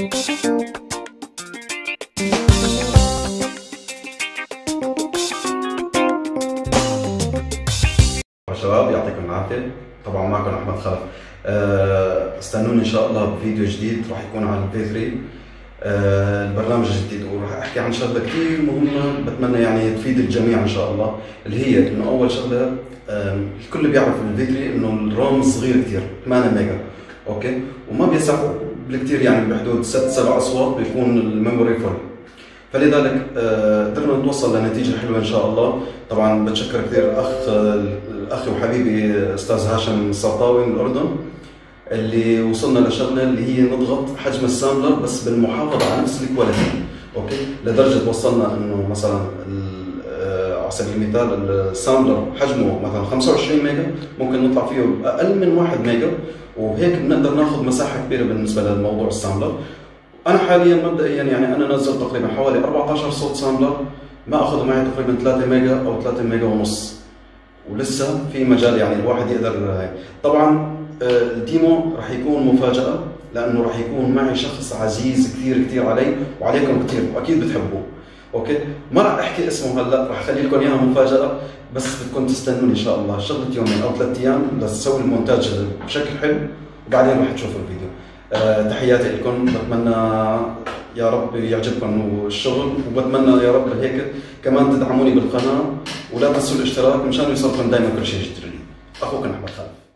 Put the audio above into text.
شباب يعطيكم العافية. طبعا معكم أحمد خلف. أه، استنوني إن شاء الله بفيديو جديد راح يكون عن ال V 3 أه، البرنامج الجديد وراح أحكي عن شغلة كثير مهمة بتمنى يعني تفيد الجميع إن شاء الله اللي هي إنه أول شغلة الكل بيعرف ال V 3 إنه ال RAM صغير كثير 8 ميجا. okay؟ وما بيسع بالكثير يعني بحدود 6 7 أصوات بيكون ال memory full. فلذلك قدرنا نتوصل لنتيجة حلوة إن شاء الله. طبعا بتشكر كثير اخ أخي وحبيبي أستاذ هاشم السرطاوي من الأردن اللي وصلنا لشغله اللي هي نضغط حجم ال sampler بس بالمحافظة على نفس ال quality. okay؟ لدرجة وصلنا إنه مثلا على سبيل المثال ال sampler حجمه مثلا 25 ميجا ممكن نطلع فيه باقل من 1 ميجا وهيك بنقدر ناخذ مساحة كبيرة بالنسبة للموضوع ال sampler أنا حاليا مبدئيا يعني أنا نزلت تقريبا حوالي 14 صوت sampler ما اخذوا معي تقريبا 3 ميجا أو 3 ميجا ونص. ولسه في مجال يعني الواحد يقدر طبعا ال demo راح يكون مفاجأة لأنه راح يكون معي شخص عزيز كثير كثير علي وعليكم كثير وأكيد بتحبوه. okay؟ ما راح أحكي اسمه هلأ راح أخلي لكم إياها مفاجأة بس بدكم تستنوني إن شاء الله. شغلة يومين أو ثلاث أيام لتسوي المونتاج بشكل حلو وبعدين راح تشوفوا الفيديو. أه تحياتي لكم. بتمنى يا رب يعجبكم الشغل وبتمنى يا رب هيك كمان تدعموني بالقناة ولا تنسوا الاشتراك مشان يوصلكم دائما كل شيء جديد. أخوكم أحمد خالد.